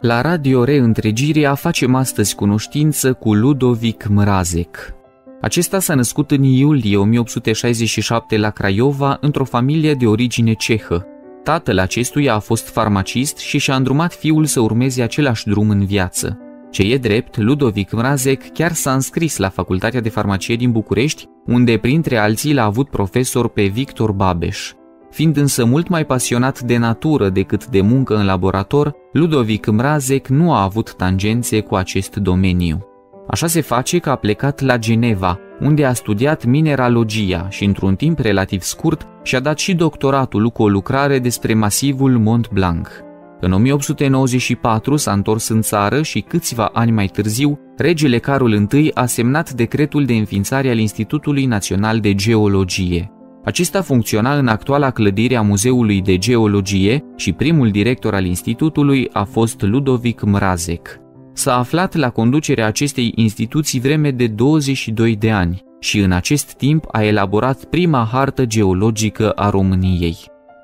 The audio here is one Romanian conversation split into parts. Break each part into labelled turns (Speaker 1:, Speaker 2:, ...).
Speaker 1: La Radio Reîntregirea facem astăzi cunoștință cu Ludovic Mrazek. Acesta s-a născut în iulie 1867 la Craiova într-o familie de origine cehă. Tatăl acestuia a fost farmacist și și-a îndrumat fiul să urmeze același drum în viață. Ce e drept, Ludovic Mrazek chiar s-a înscris la Facultatea de Farmacie din București, unde printre alții l-a avut profesor pe Victor Babeș. Fiind însă mult mai pasionat de natură decât de muncă în laborator, Ludovic Mrazek nu a avut tangențe cu acest domeniu. Așa se face că a plecat la Geneva, unde a studiat mineralogia și într-un timp relativ scurt și-a dat și doctoratul cu o lucrare despre masivul Mont Blanc. În 1894 s-a întors în țară și câțiva ani mai târziu, regele Carol I a semnat decretul de înființare al Institutului Național de Geologie. Acesta funcționa în actuala clădire a Muzeului de Geologie și primul director al institutului a fost Ludovic Mrazek. S-a aflat la conducerea acestei instituții vreme de 22 de ani și în acest timp a elaborat prima hartă geologică a României.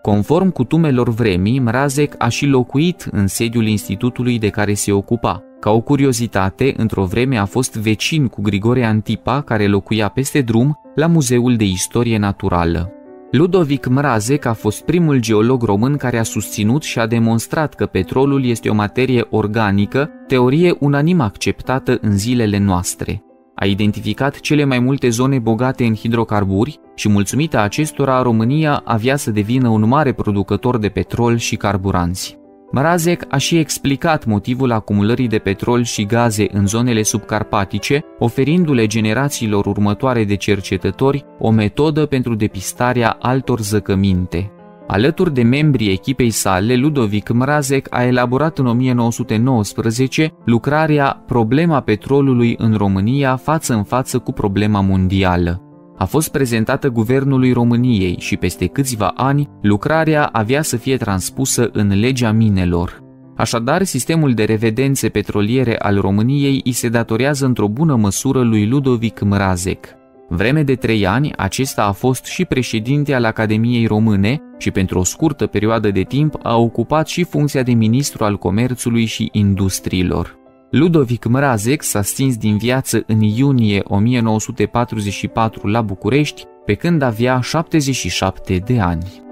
Speaker 1: Conform cutumelor vremii, Mrazek a și locuit în sediul institutului de care se ocupa. Ca o curiozitate, într-o vreme a fost vecin cu Grigore Antipa, care locuia peste drum, la Muzeul de Istorie Naturală. Ludovic Mrazek a fost primul geolog român care a susținut și a demonstrat că petrolul este o materie organică, teorie unanim acceptată în zilele noastre. A identificat cele mai multe zone bogate în hidrocarburi și mulțumită acestora România avea să devină un mare producător de petrol și carburanți. Mrazek a și explicat motivul acumulării de petrol și gaze în zonele subcarpatice, oferindu-le generațiilor următoare de cercetători o metodă pentru depistarea altor zăcăminte. Alături de membrii echipei sale, Ludovic Mrazek a elaborat în 1919 lucrarea Problema petrolului în România față în față cu problema mondială a fost prezentată Guvernului României și peste câțiva ani lucrarea avea să fie transpusă în legea minelor. Așadar, sistemul de revedențe petroliere al României îi se datorează într-o bună măsură lui Ludovic Mrazek. Vreme de trei ani, acesta a fost și președinte al Academiei Române și pentru o scurtă perioadă de timp a ocupat și funcția de ministru al comerțului și industriilor. Ludovic Mrazek s-a stins din viață în iunie 1944 la București, pe când avea 77 de ani.